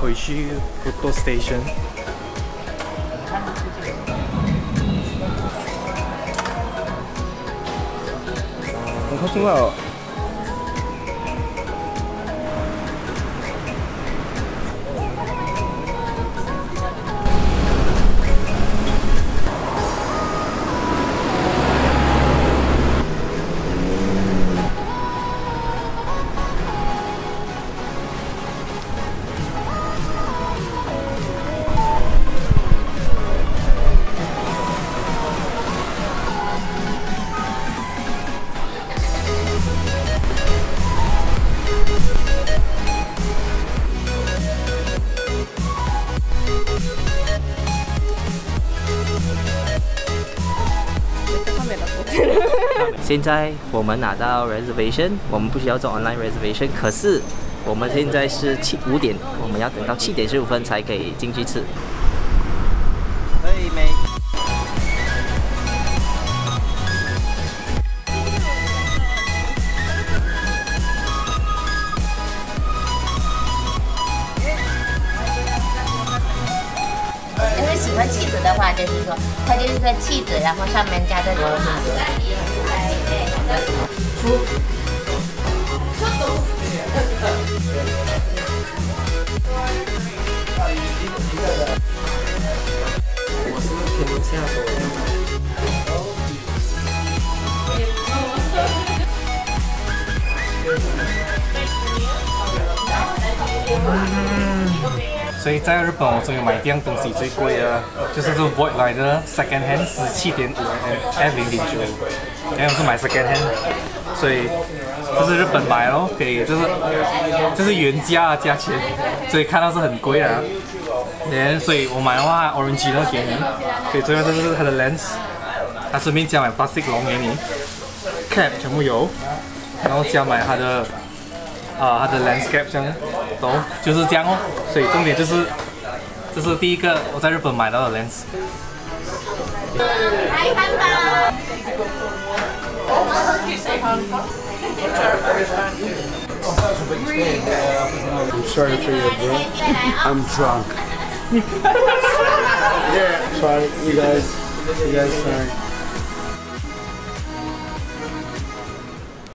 小石フットステーション。本は现在我们拿到 reservation，我们不需要做 online reservation，可是我们现在是七五点，我们要等到七点十五分才可以进去吃。可以没？因为喜欢气子的话，就是说它就是个气子，然后上面加的牛我 Wow. 所。以在日本，我终于买一样东西最贵的，就是这种 Void 来的 second hand 十七点五 M F 零点九，然后是买 second hand，所以这是日本买咯，给就是就是原价的价钱，所以看到是很贵啊。连所以我买的话，Orange 都给你，所以最后这就是它的 lens，它顺便加买 plastic 龙给你，cap 全部有，然后加买它的啊它的 landscap 这样，都就是这样哦。所以重点就是，这是第一个我在日本买到的 lens。来看吧。I'm sorry for you, bro. I'm drunk. yeah. Sorry, you guys. You guys, sorry.